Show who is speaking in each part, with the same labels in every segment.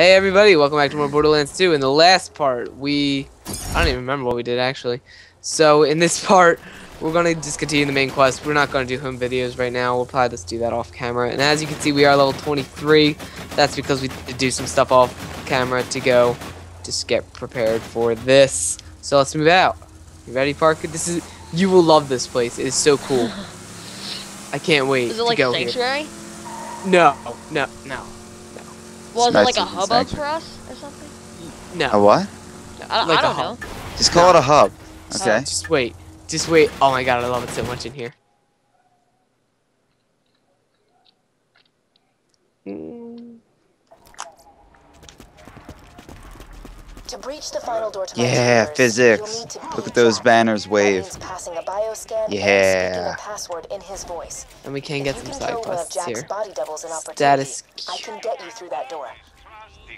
Speaker 1: Hey everybody, welcome back to more Borderlands 2. In the last part, we... I don't even remember what we did actually. So in this part, we're going to just continue the main quest. We're not going to do home videos right now. We'll probably just do that off camera. And as you can see, we are level 23. That's because we did do some stuff off camera to go just get prepared for this. So let's move out. You ready, Parker? This is... You will love this place. It is so cool. I can't wait
Speaker 2: Is it like a
Speaker 1: sanctuary? here.
Speaker 2: sanctuary?
Speaker 1: No, no, no,
Speaker 2: Well, it like a
Speaker 3: nice
Speaker 2: hubbub for us or something?
Speaker 1: no.
Speaker 3: A what?
Speaker 2: I,
Speaker 1: Like
Speaker 2: I
Speaker 1: a
Speaker 2: don't know.
Speaker 3: Just call it a hub. Okay.
Speaker 1: Just wait. Just wait. Oh my god, I love it so much in here.
Speaker 4: To breach the final door to
Speaker 3: Yeah,
Speaker 4: chambers,
Speaker 3: physics.
Speaker 4: to
Speaker 3: Look at those
Speaker 4: Jack.
Speaker 3: banners
Speaker 4: That
Speaker 3: wave.
Speaker 4: means passing a bioscan and
Speaker 3: Yeah.
Speaker 4: speaking a password in his voice.
Speaker 1: And we can
Speaker 4: If
Speaker 1: get some side
Speaker 4: kill one of
Speaker 1: quests here.
Speaker 4: body doubles
Speaker 1: Status
Speaker 4: opportunity, I can get you through that door.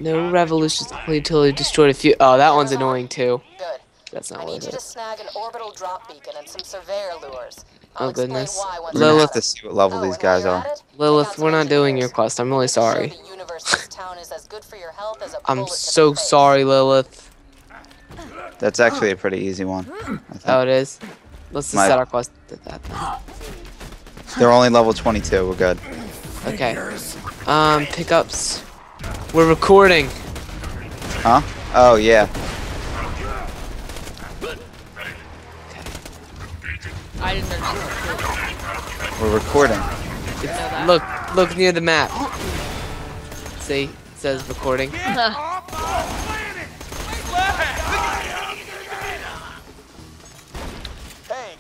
Speaker 1: No revolutions totally destroyed a few. Oh, that one's annoying too.
Speaker 4: Good.
Speaker 1: That's
Speaker 4: I
Speaker 1: not
Speaker 4: need
Speaker 1: worth
Speaker 4: you to
Speaker 1: it.
Speaker 4: snag an orbital drop beacon and some surveyor lures. Oh, I'll
Speaker 1: Oh, goodness.
Speaker 4: why once
Speaker 3: We're gonna
Speaker 4: you
Speaker 3: have
Speaker 4: have
Speaker 3: to
Speaker 4: it.
Speaker 3: see what level
Speaker 4: Oh,
Speaker 3: these guys
Speaker 4: you're
Speaker 3: are.
Speaker 4: at it, take
Speaker 1: Lilith, we're not doing your quest. I'm really
Speaker 4: Make sure
Speaker 1: sorry.
Speaker 4: the universe this town is as good for your health as a
Speaker 1: I'm
Speaker 4: bullet to the
Speaker 1: so sorry, Lilith.
Speaker 3: That's actually a pretty easy one. I think.
Speaker 1: Oh, it is. Let's just
Speaker 3: My-
Speaker 1: set our quest at that then.
Speaker 3: They're only level 22. We're good.
Speaker 1: Okay. Um, pickups. We're recording.
Speaker 3: Huh? Oh yeah.
Speaker 2: I didn't understand.
Speaker 3: We're recording.
Speaker 1: It's, look, look near the map. See, it says recording.
Speaker 5: Hey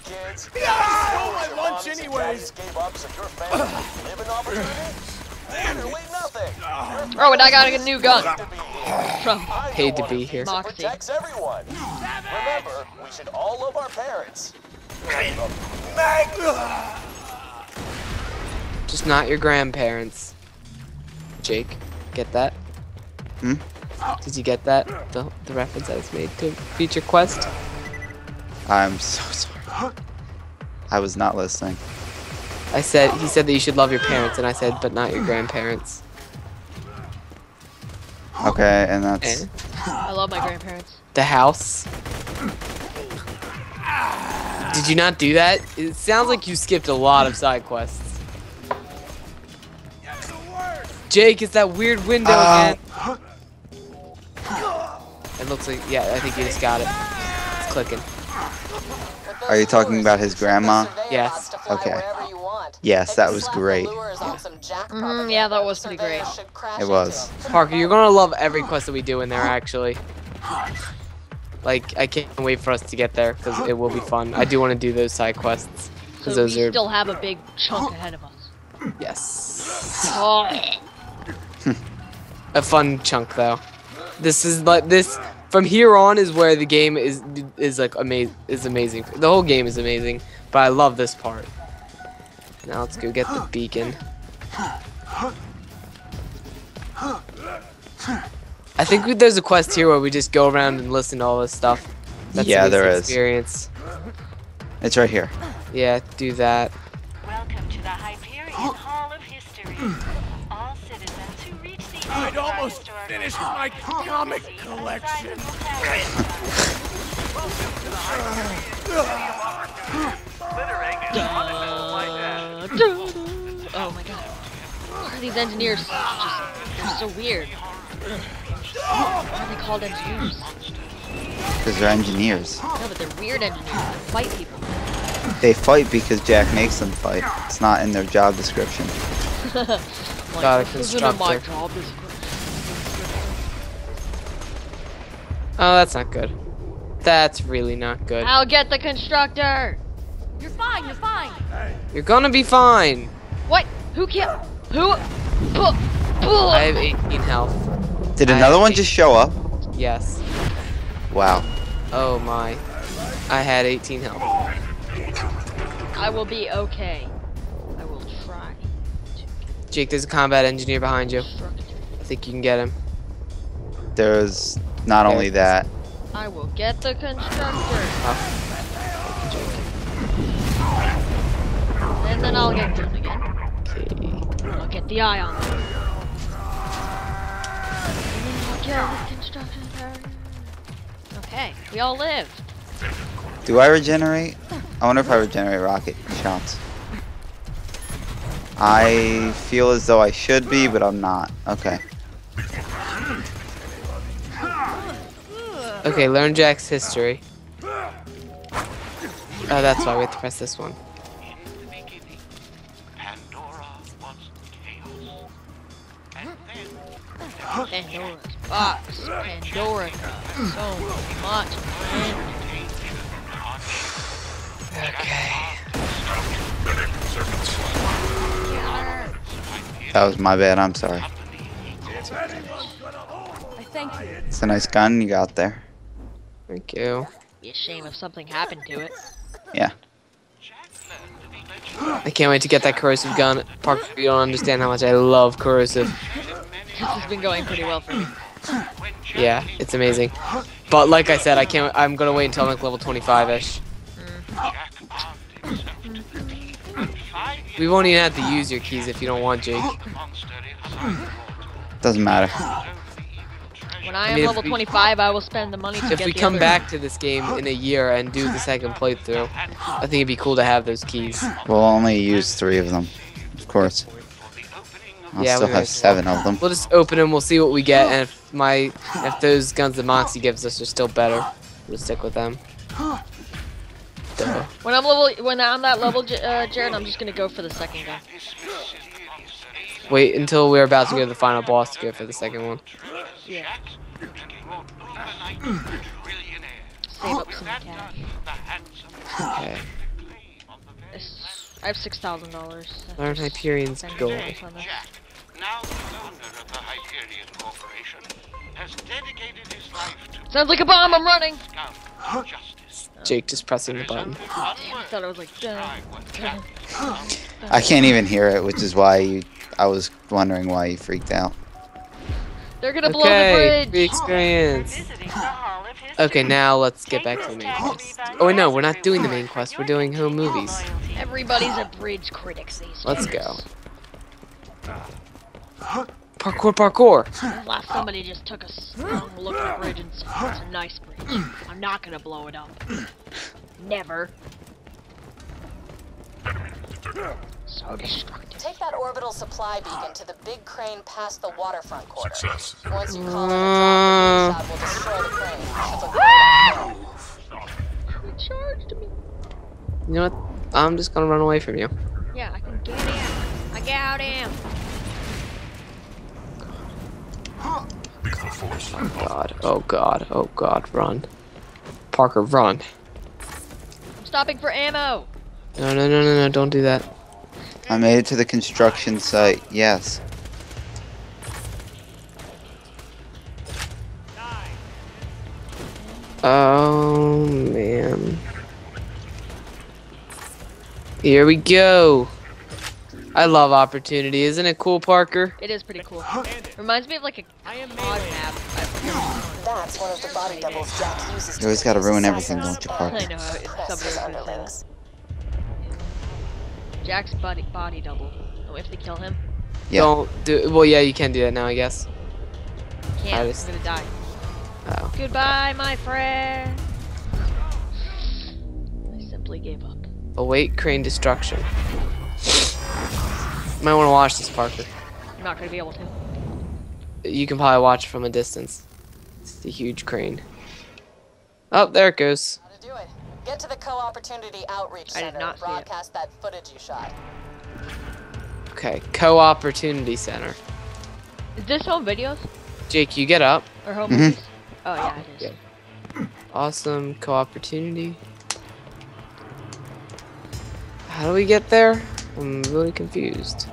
Speaker 5: kids! You stole my lunch anyways! Gave up so family live opportunity? Better wait nothing!
Speaker 2: Oh, and I got a new gun
Speaker 5: To be here.
Speaker 2: from
Speaker 1: Paid to be here.
Speaker 5: Moxxi. Remember, we should all love our parents.
Speaker 1: Just not your grandparents. Jake, get that?
Speaker 3: Hmm?
Speaker 1: Did you get that? The, the reference I was made to feature quest?
Speaker 3: I'm so sorry. I was not listening.
Speaker 1: I said, he said that you should love your parents, and I said, but not your grandparents.
Speaker 3: Okay, and that's
Speaker 1: And
Speaker 2: I love my grandparents.
Speaker 1: the house. Did you not do that? It sounds like you skipped a lot of side quests. Jake, it's that weird window
Speaker 3: Uh.
Speaker 1: again. It looks like, yeah, I think you just got it. It's clicking.
Speaker 3: Are you talking about his grandma?
Speaker 4: trick the surveyor
Speaker 1: Yes.
Speaker 4: bots to fly
Speaker 3: Okay.
Speaker 4: wherever you want.
Speaker 3: Yes, that was great.
Speaker 4: lures on some jack
Speaker 2: Mhm, yeah, that was pretty great.
Speaker 3: It was.
Speaker 1: Parker, you're gonna love every quest that we do in there, actually. Like, I can't wait for us to get there, because it will be fun. I do want to do those side quests.
Speaker 2: So
Speaker 1: Because
Speaker 2: we
Speaker 1: those are,
Speaker 2: still have a big chunk ahead of us.
Speaker 1: yes.
Speaker 2: Oh,
Speaker 1: A fun chunk, though. This is like, this, from here on is where the game is, is like, amazing, is amazing. The whole game is amazing, but I love this part. Now let's go get the beacon. I think we- there's a quest here where we just go around and listen to all this stuff. That's
Speaker 3: Yeah,
Speaker 1: the
Speaker 3: there is.
Speaker 1: experience.
Speaker 3: it's right here.
Speaker 1: Yeah, do that.
Speaker 6: Welcome to the Hyperion Hall of History.
Speaker 5: I'd almost finished my comic collection.
Speaker 2: oh my god. Why are these engineers just, they're so weird? Why are they called engineers?
Speaker 3: Because they're engineers.
Speaker 2: No, but they're weird engineers. They fight people.
Speaker 3: They fight because Jack makes them fight. It's not in their job description.
Speaker 2: Like,
Speaker 1: Got a
Speaker 2: this isn't in my
Speaker 1: constructor. Oh, that's not good. That's really not good.
Speaker 2: I'll get the constructor!
Speaker 6: You're fine, you're fine.
Speaker 1: You're gonna be fine.
Speaker 2: What? Who can't? Who? Puh, puh.
Speaker 1: I have 18 health.
Speaker 3: Did
Speaker 1: I
Speaker 3: another one
Speaker 1: eight-
Speaker 3: just show up?
Speaker 1: Yes.
Speaker 3: Wow.
Speaker 1: Oh my. I had 18 health.
Speaker 2: I will be okay. I will try.
Speaker 1: Jake, there's a combat engineer behind you. I think you can get him.
Speaker 3: There's not
Speaker 1: There
Speaker 3: only that.
Speaker 2: I will get the constructor.
Speaker 1: Thank.
Speaker 2: And then I'll get him again.
Speaker 1: Okay.
Speaker 2: I'll get the eye on him. kill this construction target. Okay, we all live.
Speaker 3: Do I regenerate? I wonder if I regenerate rocket shots. I feel as though I should be, but I'm not. Okay.
Speaker 1: Okay, learn Jack's history. Oh, that's why we have to press this one.
Speaker 7: In the beginning, Pandora was chaos. And then
Speaker 2: Pandora's box. Pandora. So much.
Speaker 1: Okay.
Speaker 3: That was my bad. I'm sorry.
Speaker 2: I thank you.
Speaker 3: It's a nice gun you got there.
Speaker 1: Thank you.
Speaker 2: Be a shame if something happened to it.
Speaker 3: Yeah.
Speaker 1: I can't wait to get that corrosive gun. Parker, you don't understand how much I love corrosive.
Speaker 2: This has been going pretty well for me.
Speaker 1: Yeah, it's amazing. But like I said, I can't. I'm gonna wait until I'm like level 25ish. We won't even have to use your keys if you don't want, Jake.
Speaker 3: Doesn't matter.
Speaker 2: When I
Speaker 1: I
Speaker 2: am
Speaker 1: mean, if
Speaker 2: level
Speaker 1: we-
Speaker 2: 25, I will spend the money to
Speaker 1: If we come
Speaker 2: other-
Speaker 1: back to this game in a year and do the second playthrough, I think it'd be cool to have those keys.
Speaker 3: We'll only use three of them. Of course. I'll
Speaker 1: Yeah,
Speaker 3: still have seven of them.
Speaker 1: We'll just open them. We'll see what we get, and if my if those guns that Moxxi gives us are still better, we'll stick with them. Duh.
Speaker 2: When I'm level, when I'm that level, uh, Jared, I'm just gonna go for the second guy.
Speaker 1: Wait until we're about to go to the final boss to go for the second one.
Speaker 2: Yeah. Save up some cash.
Speaker 1: Okay.
Speaker 2: It's- I have six thousand dollars.
Speaker 1: Learn Hyperion's goal.
Speaker 7: Now the founder of the Hyperion Corporation has dedicated his life to
Speaker 2: Sounds like a bomb. I'm running.
Speaker 7: scum justice.
Speaker 1: Jake just pressing the button.
Speaker 2: I thought I was like, duh.
Speaker 3: I can't even hear it, which is why you, I was wondering why you freaked out.
Speaker 2: They're gonna blow
Speaker 1: Okay,
Speaker 2: the bridge.
Speaker 6: We're
Speaker 1: experience.
Speaker 6: visiting the Hall of History.
Speaker 1: Okay, now let's get back to the main quest. Oh wait, no, we're not doing the main quest. We're doing home movies.
Speaker 2: Everybody's a bridge critic these
Speaker 1: Let's
Speaker 2: days.
Speaker 1: go. Parkour, parkour.
Speaker 2: Last somebody just took a strong look at the bridge and said, "It's a nice bridge. I'm not gonna blow it up. Never." So destructive.
Speaker 4: Take that orbital supply beacon to the big crane past the waterfront quarter.
Speaker 8: Success.
Speaker 4: Once you call in a uh. drop, the big shot will destroy the crane. Shuttle
Speaker 2: He charged me.
Speaker 1: You know what? I'm just gonna run away from you.
Speaker 2: Yeah, I can get him. I got him.
Speaker 8: Speak the force.
Speaker 1: God, oh god, oh god, run. Parker, run.
Speaker 2: I'm stopping for ammo.
Speaker 1: No, no, no, no, no, don't do that.
Speaker 3: I made it to the construction site. Yes.
Speaker 1: Oh, man. Here we go. I love opportunity. Isn't it cool, Parker?
Speaker 2: It is pretty cool. Reminds me of like a odd map.
Speaker 4: That's one of the body doubles Jack uses
Speaker 3: You always gotta ruin everything, don't you, Parker?
Speaker 2: I know. It's somebody
Speaker 4: his
Speaker 2: was gonna say that.
Speaker 4: underlings.
Speaker 2: Jack's body body double. Oh, we have to kill him.
Speaker 3: Yeah.
Speaker 1: Don't do. Well, yeah, you can do that now, I guess.
Speaker 2: Can't.
Speaker 1: I just-
Speaker 2: I'm gonna die.
Speaker 1: Oh.
Speaker 2: Goodbye, my friend. I simply gave up.
Speaker 1: Await crane destruction. Might want to watch this, Parker.
Speaker 2: I'm not gonna be able to.
Speaker 1: You can probably watch from a distance. It's the huge crane. Oh, there it goes.
Speaker 4: How to do it. Get to the Co-Opportunity Outreach
Speaker 2: I did
Speaker 4: Center
Speaker 2: not
Speaker 4: and
Speaker 2: see it.
Speaker 4: broadcast that footage you shot.
Speaker 1: Okay, Co-Opportunity Center.
Speaker 2: Is this home videos
Speaker 1: Jake, you get up.
Speaker 2: or home
Speaker 3: Mhm.
Speaker 2: Oh yeah, it is.
Speaker 1: Yeah. Awesome co-opportunity. How do we get there? I'm really confused.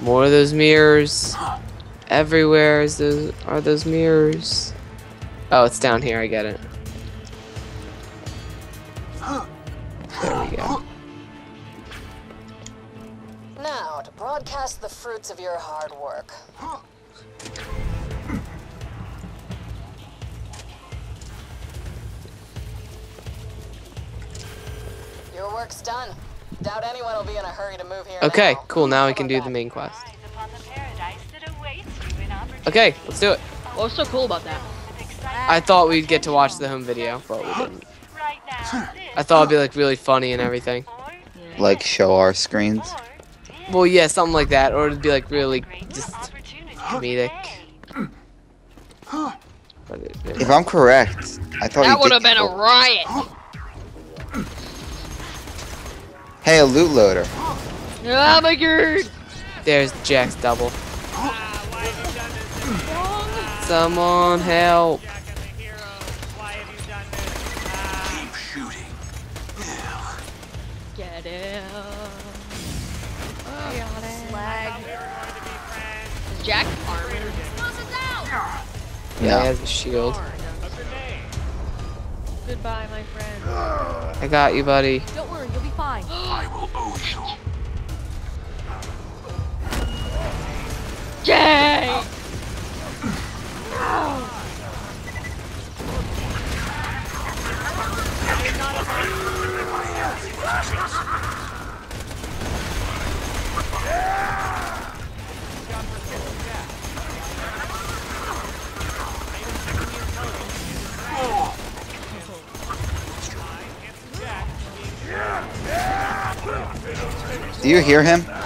Speaker 1: More of those mirrors. Everywhere is those are those mirrors. Oh, it's down here. I get it. There we go.
Speaker 4: Now, to broadcast the fruits of your hard work. Your work's done. Doubt anyone will be in a hurry to move here
Speaker 1: Okay,
Speaker 4: now.
Speaker 1: cool. Now we can do the main quest.
Speaker 6: Rise upon the paradise that awaits you in opportunity.
Speaker 1: Okay, let's do it.
Speaker 2: What was so cool about that?
Speaker 1: I thought we'd get to watch the home video, but we didn't. I thought it'd be like really funny and everything.
Speaker 3: Like show our screens.
Speaker 1: Well, yeah, something like that, or it'd be like really just comedic. But it, it-
Speaker 3: If I'm correct, I thought
Speaker 2: That would have been a riot.
Speaker 3: Hey, a loot loader.
Speaker 2: Oh my god.
Speaker 1: there's Jack's double. Someone help!
Speaker 8: Keep shooting.
Speaker 2: Get it.
Speaker 4: Oh, slag.
Speaker 2: Is Jack armored?
Speaker 1: Yeah,
Speaker 3: No.
Speaker 1: he has a shield.
Speaker 2: Goodbye, my friend.
Speaker 1: I got you, buddy.
Speaker 2: Jay!
Speaker 3: Do you hear him?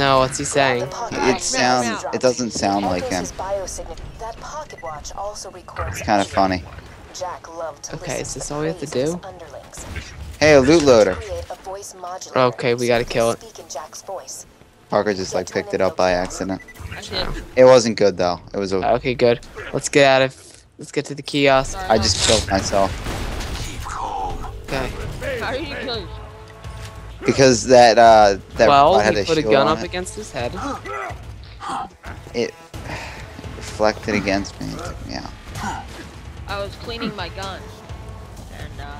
Speaker 1: No, what's he saying?
Speaker 3: It sounds. It doesn't sound like him.
Speaker 4: That pocket watch also records
Speaker 3: It's kind of funny.
Speaker 4: Jack loved to
Speaker 1: Okay, is this all we have to do?
Speaker 3: Hey, a loot loader.
Speaker 4: Create a voice modulator
Speaker 1: Okay, we gotta kill it.
Speaker 4: Speak in Jack's voice.
Speaker 3: Parker just like picked it up by accident.
Speaker 2: I.
Speaker 3: It wasn't good though. It was a.
Speaker 1: Okay, good. Let's get out of. Let's get to the kiosk.
Speaker 3: I just killed myself
Speaker 1: Okay.
Speaker 2: How did you kill yourself?
Speaker 3: Because that uh that
Speaker 1: Well,
Speaker 3: bot had
Speaker 1: he
Speaker 3: a
Speaker 1: put a gun up
Speaker 3: it.
Speaker 1: against his head.
Speaker 3: It reflected against me. and took me out.
Speaker 2: I was cleaning my gun. And, uh,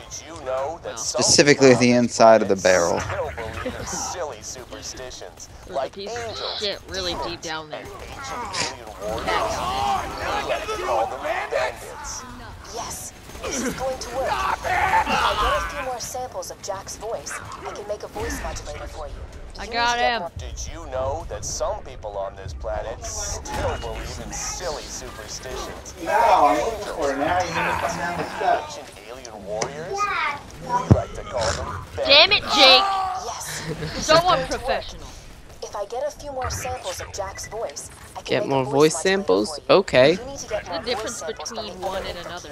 Speaker 5: Did you know that some
Speaker 3: Specifically the inside of the
Speaker 5: planet
Speaker 3: barrel.
Speaker 5: Still believe in silly superstitions,
Speaker 2: there's a
Speaker 5: like
Speaker 2: piece of
Speaker 5: angels,
Speaker 2: shit really deep down there.
Speaker 4: This is going to work. If I get a few more samples of Jack's voice, I can make a voice modulator for you.
Speaker 2: I
Speaker 4: you
Speaker 2: got
Speaker 4: need to get
Speaker 2: him.
Speaker 4: more-
Speaker 5: Did you know that some people on this planet still believe in silly superstitions? No, I'm looking for an now. Ancient alien warriors? We like to call them
Speaker 2: Damn it, Jake!
Speaker 4: Yes.
Speaker 2: So unprofessional.
Speaker 4: If I get a few more samples of Jack's voice, I can
Speaker 1: Get
Speaker 4: make
Speaker 1: more
Speaker 4: a
Speaker 1: voice
Speaker 4: modulator
Speaker 1: samples?
Speaker 4: for you.
Speaker 1: Okay.
Speaker 4: You need get
Speaker 2: The
Speaker 4: more
Speaker 2: difference
Speaker 4: voice samples from
Speaker 2: between one and
Speaker 4: info
Speaker 2: another.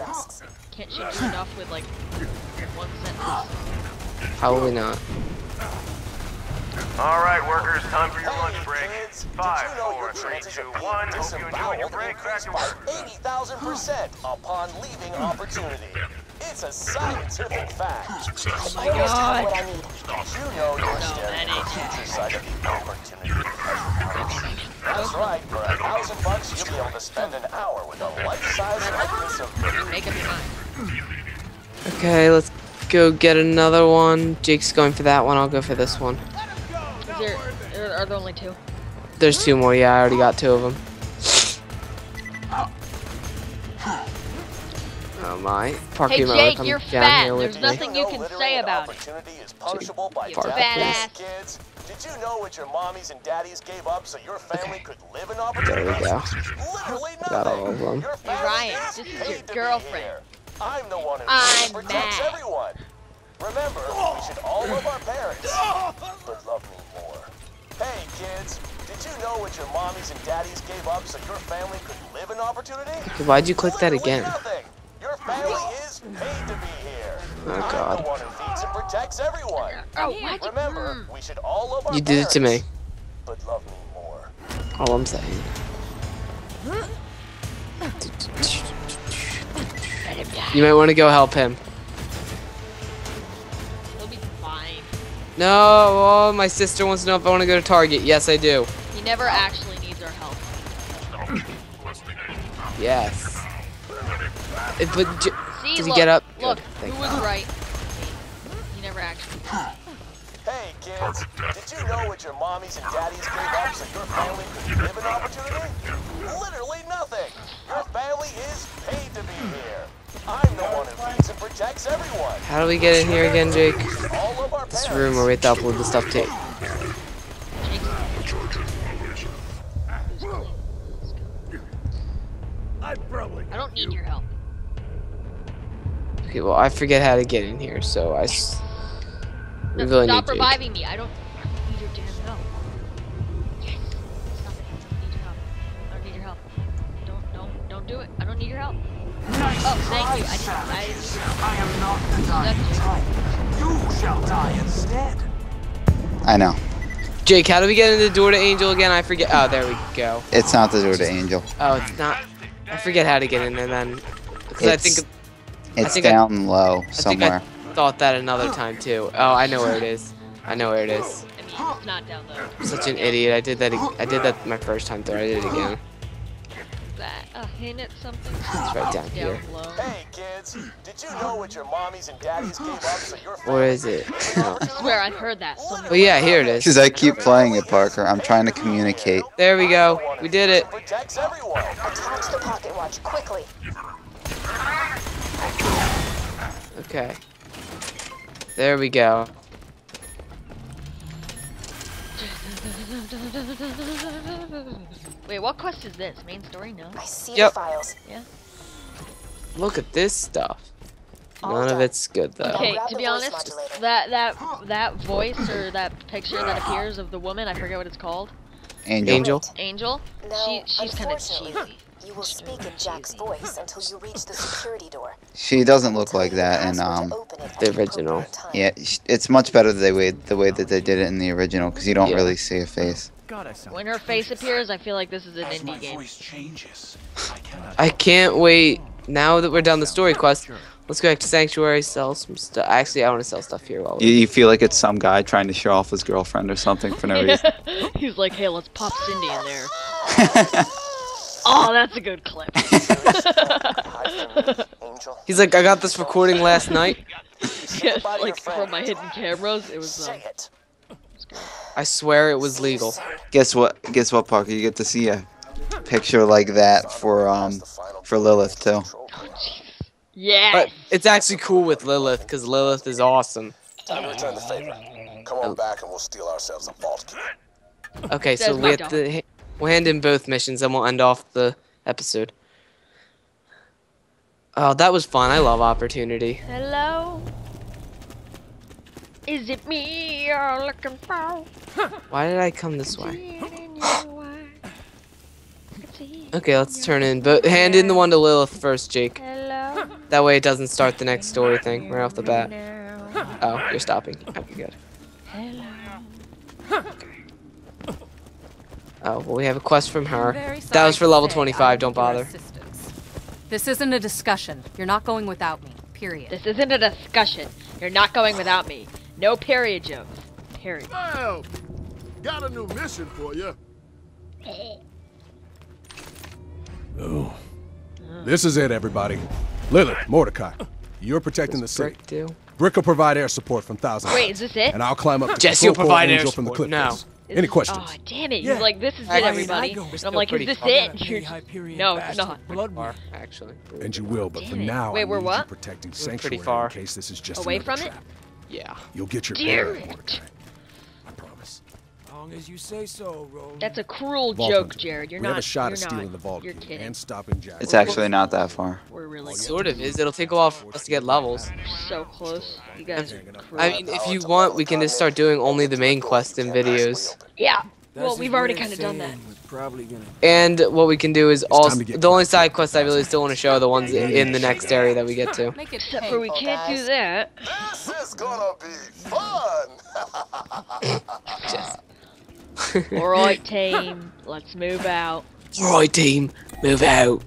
Speaker 4: Kiosks.
Speaker 2: Can't she do enough with, like, one sentence?
Speaker 1: Probably not.
Speaker 9: All right, workers, time for your
Speaker 5: Hey,
Speaker 9: lunch break.
Speaker 5: kids, did
Speaker 9: Five,
Speaker 5: you know
Speaker 9: four,
Speaker 5: your
Speaker 9: three,
Speaker 5: chances
Speaker 9: two,
Speaker 5: of being.
Speaker 9: Hope you enjoyed your
Speaker 5: disemboweled
Speaker 9: break. Back
Speaker 5: increase
Speaker 9: to
Speaker 5: by
Speaker 9: work.
Speaker 5: 80,000% upon leaving hmm. opportunity? It's a scientific fact.
Speaker 8: Success.
Speaker 2: Oh my god!
Speaker 4: What I need.
Speaker 5: You know you're staring at the future side of the opportunity That's right. For a thousand bucks, you'll be able to spend an hour with a life-size likeness of me.
Speaker 2: Make up your mind.
Speaker 1: Okay, let's go get another one. Jake's going for that one. I'll go for this one.
Speaker 2: Is there, are, are there only two?
Speaker 1: There's two more. Yeah, I already got two of them. Oh my. Parker,
Speaker 2: Hey,
Speaker 1: you might wanna
Speaker 2: Jake,
Speaker 1: come
Speaker 2: you're
Speaker 1: down
Speaker 2: fat.
Speaker 1: here with
Speaker 2: There's
Speaker 1: me.
Speaker 2: nothing you can say about it.
Speaker 5: opportunity is punishable by
Speaker 2: You
Speaker 1: Parker,
Speaker 5: death.
Speaker 2: fat ass.
Speaker 5: Kids, did you know what your mommies and daddies gave up so your family
Speaker 1: Okay.
Speaker 5: could live in
Speaker 1: There
Speaker 5: opportunity?
Speaker 1: we go.
Speaker 5: Literally nothing.
Speaker 1: Got all of them.
Speaker 5: Your
Speaker 2: Hey, Ryan,
Speaker 5: is
Speaker 2: this is your girlfriend.
Speaker 5: I'm the one who
Speaker 2: I'm
Speaker 5: protects
Speaker 2: mad.
Speaker 5: everyone. Remember, we should all love our parents, but love me more. Hey, kids, did you know what your mommies and daddies gave up so your family could live in opportunity?
Speaker 1: Why'd you click that
Speaker 5: Literally
Speaker 1: again?
Speaker 5: Feeds everyone.
Speaker 2: Oh, why'd you?
Speaker 5: Remember, hmm. we should all love our
Speaker 1: You did it to me.
Speaker 5: But love me more.
Speaker 1: All I'm saying. You might want to go help him.
Speaker 2: He'll be fine.
Speaker 1: No, oh, my sister wants to know if I want to go to Target. Yes, I do.
Speaker 2: He never actually needs our help.
Speaker 1: Yes. But j-
Speaker 2: See,
Speaker 1: Did he
Speaker 2: look,
Speaker 1: get up?
Speaker 2: Look,
Speaker 1: Good,
Speaker 2: who was
Speaker 1: God.
Speaker 2: right? He.
Speaker 5: Hey, kids, did you know what your mommies and daddies gave up so your family could live in opportunity? Literally nothing. Your family is paid to be here. I'm the one who feeds and protects everyone.
Speaker 1: how do we get in here again, Jake?
Speaker 5: All of our
Speaker 1: This room where we have to upload the stuff to.
Speaker 2: Jake's
Speaker 8: Charge of violation.
Speaker 2: who's clean. I don't need your help.
Speaker 1: Okay, well, I forget how to get in here, so I. S- we
Speaker 2: No,
Speaker 1: really
Speaker 2: stop
Speaker 1: need Jake.
Speaker 2: reviving me. I don't, need your damn help. Yes. Stop it. I don't need your help. I don't need your help. Don't, don't, don't do it. I don't need your help. oh, thank you. I didn't. I didn't.
Speaker 8: I am not the dying type. You shall die instead.
Speaker 3: I know.
Speaker 1: Jake, how do we get in the door to Angel again? I forget. Oh, there we go.
Speaker 3: It's not the door to Angel.
Speaker 1: Oh, it's not. I forget how to get in there then. Because I
Speaker 3: It's,
Speaker 1: think
Speaker 3: it's
Speaker 1: think I-
Speaker 3: down low
Speaker 1: I think
Speaker 3: somewhere.
Speaker 1: I thought that another time too. Oh, I know where it is. I know where it is.
Speaker 2: I mean, it's not down low.
Speaker 1: I'm such an idiot. I did that. I did that my first time through. I did it again.
Speaker 2: That a hint at something.
Speaker 1: It's right down here.
Speaker 2: Low.
Speaker 5: Hey, kids, did you know what your mommies and daddies gave up so your
Speaker 1: Where is it? No.
Speaker 2: I swear I've heard that somewhere.
Speaker 1: Well, yeah, here it is.
Speaker 3: Because I keep playing it, Parker. I'm trying to communicate.
Speaker 1: There we go. We did it.
Speaker 5: protects everyone?
Speaker 4: Attach the pocket watch quickly.
Speaker 1: Okay. There we go.
Speaker 2: Wait, what quest is this? Main story? No.
Speaker 4: I see
Speaker 1: Yep.
Speaker 4: the files. Yeah.
Speaker 1: Look at this stuff.
Speaker 4: All
Speaker 1: None of it's good though.
Speaker 2: Okay, to be honest,
Speaker 4: modulator.
Speaker 2: that that that voice or that picture that appears of the woman, I forget what it's called.
Speaker 3: Angel.
Speaker 1: Angel.
Speaker 2: Angel.
Speaker 4: Now,
Speaker 2: she she's kind of cheesy.
Speaker 4: You will speak in Jack's voice until you reach the security door.
Speaker 3: She doesn't look like that, and
Speaker 4: password
Speaker 3: um,
Speaker 4: to open it at
Speaker 1: the
Speaker 4: the
Speaker 1: original.
Speaker 3: yeah, it's much better the way the way that they did it in the original because you don't
Speaker 1: Yeah.
Speaker 3: really see a face.
Speaker 2: When her face appears, I feel like this is an
Speaker 8: As
Speaker 2: indie game.
Speaker 8: voice changes, I.
Speaker 1: I can't wait. Now that we're done the story quest, let's go back to Sanctuary, sell some stuff. Actually, I want to sell stuff here while
Speaker 10: You,
Speaker 1: we
Speaker 10: you feel like it's some guy trying to show off his girlfriend or something for no reason.
Speaker 2: He's like, hey, let's pop Cindy in there. oh, that's a good clip.
Speaker 1: He's like, I got this recording last night.
Speaker 2: yes, like from my hidden cameras, it was. Um,
Speaker 5: say it.
Speaker 1: I swear it was legal.
Speaker 3: Guess what? Guess what, Parker? You get to see a picture like that for um for Lilith too.
Speaker 2: Yeah.
Speaker 1: But it's actually cool with Lilith because Lilith is awesome.
Speaker 5: Time to return the favor. Come on back and we'll steal ourselves a vault key.
Speaker 1: Okay, so we have to ha- we'll hand in both missions and we'll end off the episode. Oh, that was fun. I love Opportunity.
Speaker 2: Hello. Is it me you're looking for?
Speaker 1: Why did I come this way?
Speaker 2: In your eyes. I can see
Speaker 1: Okay, let's turn in. But hand in the one to Lilith first, Jake.
Speaker 2: Hello.
Speaker 1: That way it doesn't start the next story thing right off the bat.
Speaker 2: Now.
Speaker 1: Oh, you're stopping. Okay, good.
Speaker 2: Hello.
Speaker 1: Oh, well, we have a quest from her. That was for level 25. Don't bother.
Speaker 11: assistance. This isn't a discussion. You're not going without me. Period.
Speaker 2: This isn't a discussion. You're not going without me. No period jokes. Period.
Speaker 12: Well, got a new mission for you. Oh. This is it, everybody. Lilith, Mordecai, you're protecting the city.
Speaker 1: Brick do?
Speaker 12: Brick will provide air support from Thousand.
Speaker 2: Wait, is this it?
Speaker 12: And I'll climb up to
Speaker 1: Jesse will provide air
Speaker 12: support. from the
Speaker 1: support.
Speaker 12: cliff
Speaker 1: No.
Speaker 12: face.
Speaker 2: Is
Speaker 12: Any
Speaker 2: this-
Speaker 12: questions?
Speaker 2: Oh, damn it.
Speaker 12: Yeah.
Speaker 2: He's like, this is it, everybody.
Speaker 1: I go-
Speaker 2: And I'm like, is this it? And you're just, no, it's not.
Speaker 1: Blood Far, actually.
Speaker 12: And you will, but for
Speaker 2: it.
Speaker 12: now,
Speaker 2: Wait,
Speaker 12: I
Speaker 2: we're what?
Speaker 12: protecting
Speaker 1: We're pretty
Speaker 12: Sanctuary
Speaker 1: far.
Speaker 12: in case this is just
Speaker 2: Away
Speaker 12: another
Speaker 2: from it?
Speaker 12: trap.
Speaker 1: Yeah.
Speaker 12: You'll get your
Speaker 2: Damn
Speaker 12: prayer,
Speaker 2: it.
Speaker 12: I promise.
Speaker 13: Long as you say so, Roland.
Speaker 2: That's a cruel
Speaker 12: Vault
Speaker 2: joke,
Speaker 12: Hunter.
Speaker 2: Jared. You're
Speaker 12: we
Speaker 2: not.
Speaker 12: have a shot
Speaker 2: you're
Speaker 12: at stealing
Speaker 2: not.
Speaker 12: the vault
Speaker 2: You're
Speaker 12: key
Speaker 2: kidding.
Speaker 12: and stopping Jack.
Speaker 3: It's actually not that far.
Speaker 2: We're really
Speaker 1: Sort of is. It'll take a while for us to get levels.
Speaker 2: so close. You guys are
Speaker 1: I mean, if you want, we can just start doing only the main quest in videos.
Speaker 2: Yeah. Well, we've already kind of done that.
Speaker 13: saying we're Probably gonna.
Speaker 1: And what we can do is also
Speaker 12: time to get
Speaker 1: the only side quests I really still want to show are the ones in the next area that we get to.
Speaker 2: Except for we can't do that.
Speaker 5: This is gonna be fun.
Speaker 1: Just.
Speaker 2: Alright, team. Let's move out.
Speaker 1: Alright, team, move out.